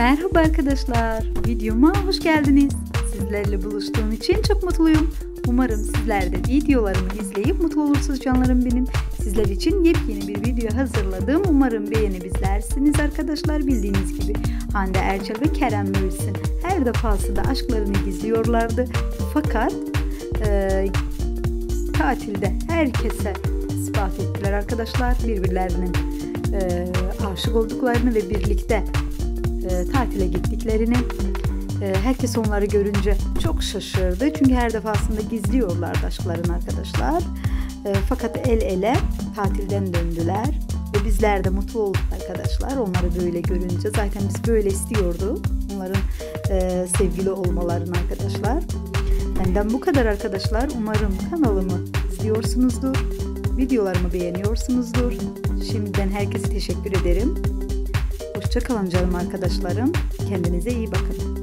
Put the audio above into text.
Merhaba arkadaşlar, videoma hoş geldiniz. Sizlerle buluştuğum için çok mutluyum. Umarım sizler de videolarımı izleyip mutlu olursunuz canlarım benim. Sizler için yepyeni bir video hazırladım. Umarım beğenebilirsiniz arkadaşlar. Bildiğiniz gibi Hande Erçel ve Kerem Mürsin her defasında aşklarını gizliyorlardı. Fakat e, tatilde herkese ispat ettiler arkadaşlar. Birbirlerinin e, aşık olduklarını ve birlikte e, tatile gittiklerini e, herkes onları görünce çok şaşırdı. Çünkü her defasında gizliyorlardı aşklarını arkadaşlar. E, fakat el ele tatilden döndüler ve bizler de mutlu olduk arkadaşlar onları böyle görünce. Zaten biz böyle istiyordu onların e, sevgili olmalarını arkadaşlar. Benden bu kadar arkadaşlar. Umarım kanalımı izliyorsunuzdur. Videolarımı beğeniyorsunuzdur. Şimdiden herkese teşekkür ederim. Hoşçakalın canım arkadaşlarım. Kendinize iyi bakın.